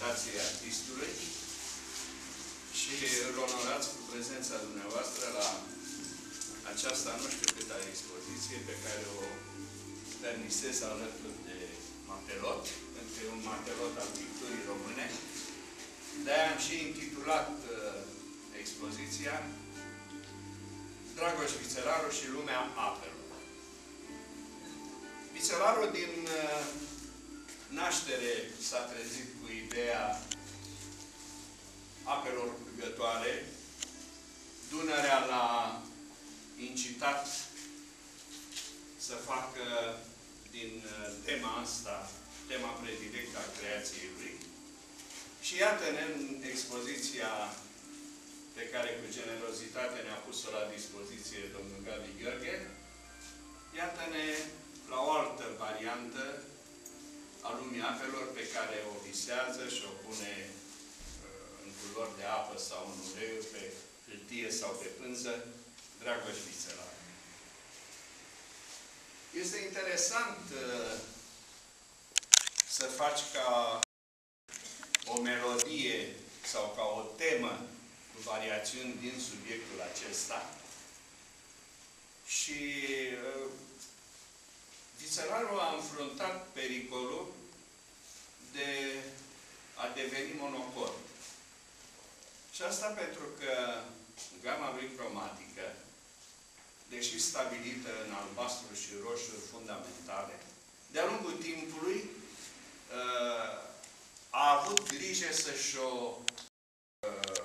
invitației artistului și îl onorați cu prezența dumneavoastră la aceasta nu știu câta expoziție pe care o permisez alături de Matelot, pentru că e un Matelot al picturii române. De-aia am și intitulat uh, expoziția Dragoș Vițelaru și lumea apelor. Vițelaru din uh, naștere s-a trezit cu ideea apelor curgătoare. Dunărea l-a incitat să facă din uh, tema asta, tema predilectă a creației lui. Și iată-ne în expoziția pe care cu generozitate ne-a pus-o la dispoziție domnul Gabi Gheorghe, iată-ne la o altă variantă a lumii apelor pe care o visează și o pune uh, în culori de apă sau în uleiu, pe hârtie sau pe pânză, Dragoș Vițelar. Este interesant uh, să faci ca o melodie sau ca o temă cu variațiuni din subiectul acesta și uh, Vițelarul a înfruntat pericolul de a deveni monocol. Și asta pentru că gama lui cromatică deși stabilită în albastru și roșu fundamentale, de-a lungul timpului uh, a avut grijă să-și o uh,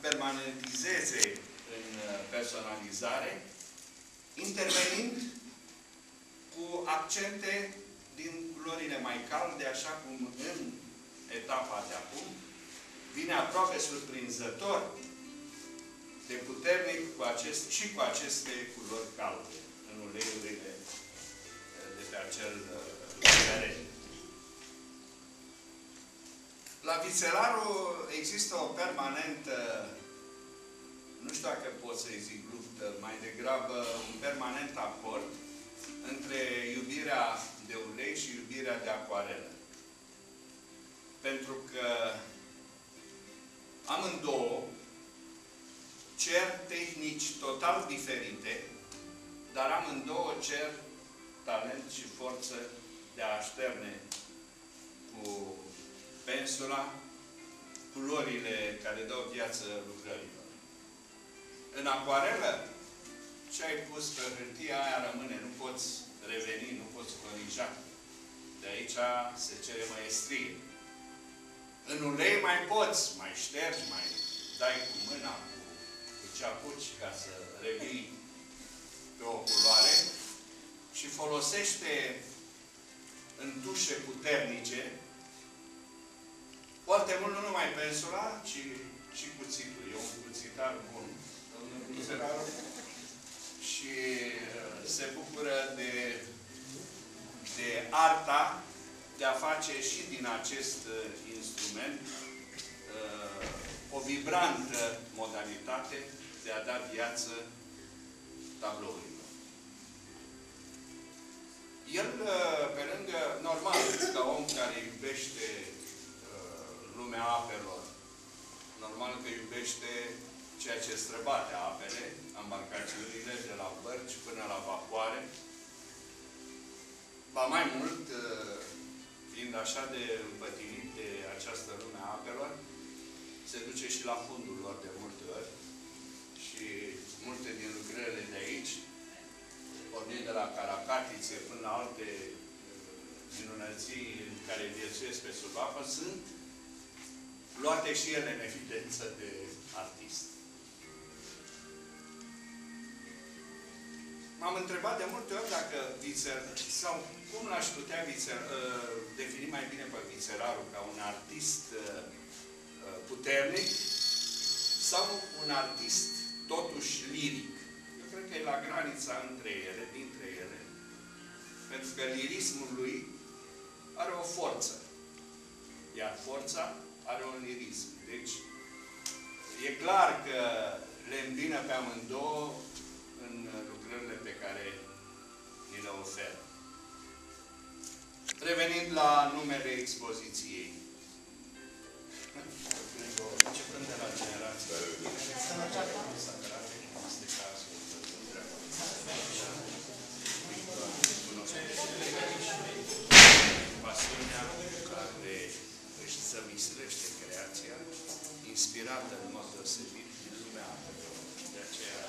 permanentizeze în uh, personalizare, intervenind cu accente din culorile mai calde, așa cum în etapa de acum vine aproape surprinzător de puternic cu acest, și cu aceste culori calde în uleiurile eh, de pe acel uh, teren. La Vițelaru există o permanentă, nu știu dacă pot să-i zic luptă, mai degrabă un permanent acord între iubirea de ulei și iubirea de acoarelă. Pentru că amândouă cer tehnici total diferite, dar amândouă cer talent și forță de a așterne cu pensula culorile care dau viață lucrărilor. În acuarelă, ce ai pus pe hârtie, aia rămâne. Nu poți reveni, nu poți corija. De aici se cere maestrie. În ulei mai poți, mai ștergi, mai dai cu mâna, ce apuci ca să revii pe o culoare și folosește în tușe puternice foarte mult nu numai pensula, ci și cuțitul. E un cuțitar bun. Și uh, se bucură de, de arta de a face și din acest uh, instrument uh, o vibrantă modalitate de a da viață tablourilor. El, uh, pe lângă, normal, ca om care iubește uh, lumea apelor, normal că iubește ceea ce străbate apele, embarcațiunile de la bărci până la vapoare. Ba mai mult, uh, fiind așa de împătinit de această lume a apelor, se duce și la fundul lor de multe ori și multe din lucrările de aici, pornind de la Caracatițe până la alte uh, minunății care viețuiesc pe sub apă, sunt luate și ele în evidență de artist. M-am întrebat de multe ori dacă Vițer, sau cum l-aș putea Vițer, uh, defini mai bine pe Vițerarul ca un artist uh, puternic sau un artist totuși liric. Eu cred că e la granița între ele, dintre ele, pentru că lirismul lui are o forță. Iar forța are un lirism. Deci, e clar că le îmbină pe amândouă în uh, lucrările pe care ni le oferă. Revenind la numele expoziției. Începând de la generația pasiunea care își zămislește creația, inspirată în mod deosebit din lumea. De aceea